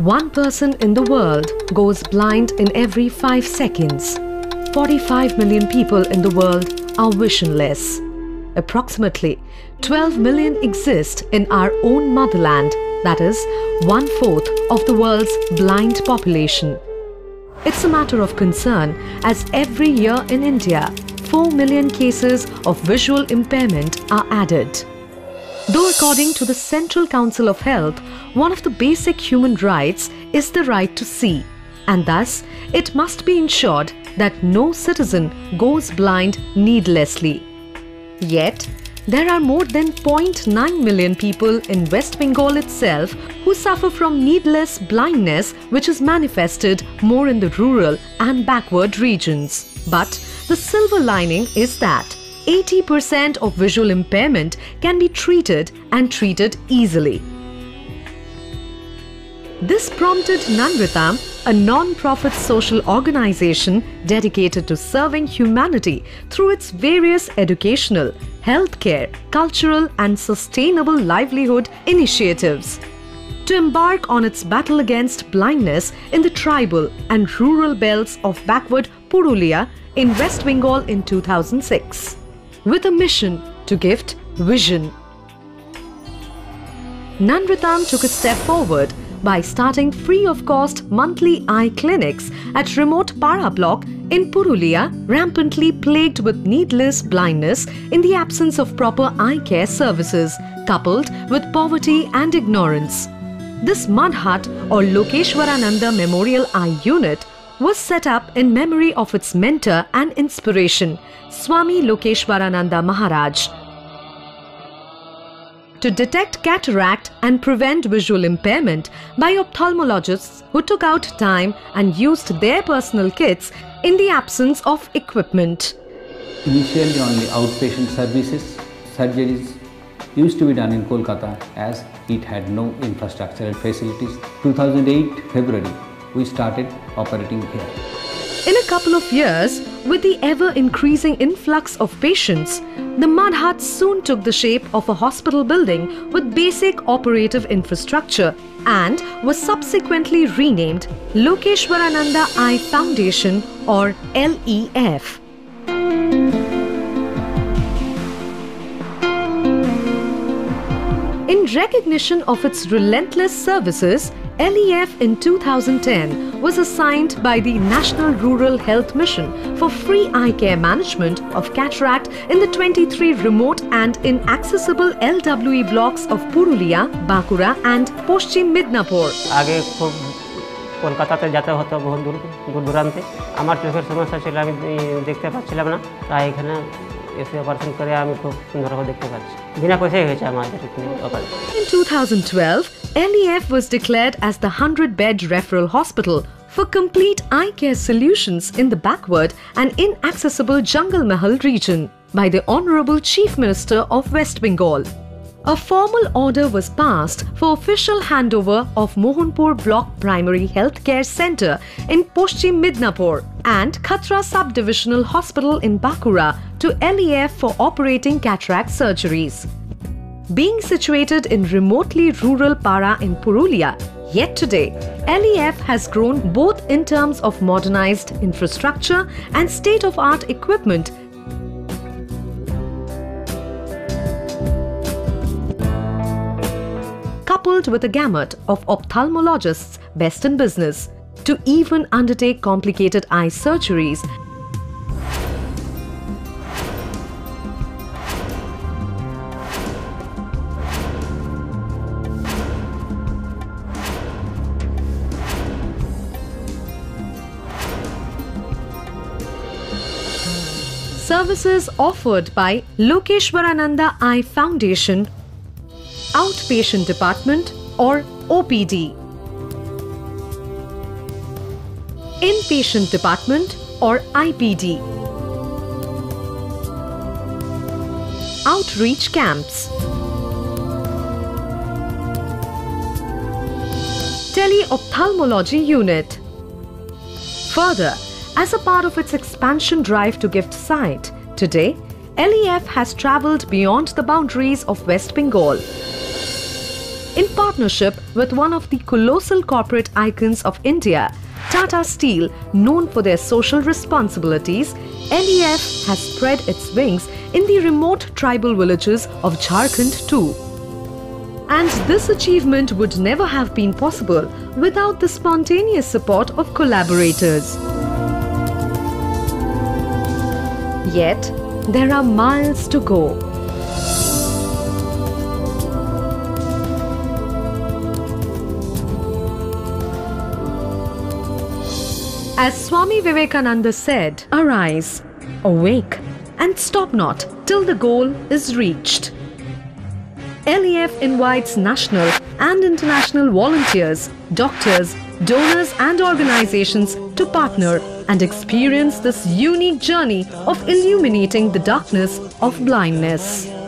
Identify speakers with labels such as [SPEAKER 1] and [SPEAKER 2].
[SPEAKER 1] One person in the world goes blind in every 5 seconds. 45 million people in the world are visionless. Approximately 12 million exist in our own motherland, that is, one fourth of the world's blind population. It's a matter of concern as every year in India, 4 million cases of visual impairment are added. Though according to the Central Council of Health, one of the basic human rights is the right to see, and thus it must be ensured that no citizen goes blind needlessly. Yet, there are more than 0.9 million people in West Bengal itself who suffer from needless blindness which is manifested more in the rural and backward regions. But the silver lining is that 80% of visual impairment can be treated and treated easily. This prompted Nanritam, a non-profit social organization dedicated to serving humanity through its various educational, healthcare, cultural and sustainable livelihood initiatives, to embark on its battle against blindness in the tribal and rural belts of backward Purulia in West Bengal in 2006, with a mission to gift vision. Nanritam took a step forward by starting free of cost monthly eye clinics at remote Para block in Purulia, rampantly plagued with needless blindness in the absence of proper eye care services, coupled with poverty and ignorance. This mud hut or Lokeswarananda Memorial Eye Unit was set up in memory of its mentor and inspiration, Swami Lokeswarananda Maharaj, to detect cataract and prevent visual impairment by ophthalmologists who took out time and used their personal kits in the absence of equipment.
[SPEAKER 2] Initially only outpatient services, surgeries used to be done in Kolkata as it had no infrastructural facilities. 2008 February we started operating here.
[SPEAKER 1] In a couple of years, with the ever increasing influx of patients, the mud hut soon took the shape of a hospital building with basic operative infrastructure and was subsequently renamed Lokeswarananda Eye Foundation or LEF. In recognition of its relentless services, LEF in 2010 was assigned by the National Rural Health Mission for free eye care management of cataract in the 23 remote and inaccessible LWE blocks of Purulia, Bankura and Poshchim Midnapur.
[SPEAKER 3] কলকাতাতে যেতে হতো বহু দূর দূরান্তে। আমার চোখের সমস্যা ছিল আমি দেখতে পাচ্ছিলাম না। তাই এখানে এসে অপারেশন করে আমি খুব সুন্দরভাবে দেখতে পাচ্ছি। বিনা পয়সায় হয়েছে আমাদের operation
[SPEAKER 1] In 2012, LEF was declared as the 100-bed referral hospital for complete eye care solutions in the backward and inaccessible Jungle Mahal region by the Honorable Chief Minister of West Bengal. A formal order was passed for official handover of Mohanpur Block Primary Health Care Center in Poshchim Midnapur and Khatra Subdivisional Hospital in Bankura to LEF for operating cataract surgeries. Being situated in remotely rural Para in Purulia, yet today, LEF has grown both in terms of modernized infrastructure and state-of-art equipment. Coupled with a gamut of ophthalmologists best in business to even undertake complicated eye surgeries Services offered by Lokeswarananda Eye Foundation Outpatient Department or OPD. Inpatient Department or IPD. Outreach Camps. Teleophthalmology Unit. Further, as a part of its expansion drive to gift sight, today LEF has travelled beyond the boundaries of West Bengal. in partnership with one of the colossal corporate icons of India, Tata Steel, known for their social responsibilities, LEF has spread its wings in the remote tribal villages of Jharkhand too. And this achievement would never have been possible without the spontaneous support of collaborators. Yet, there are miles to go. As Swami Vivekananda said, arise, awake, and stop not till the goal is reached. LEF invites national and international volunteers, doctors, donors, and organizations to partner and experience this unique journey of illuminating the darkness of blindness.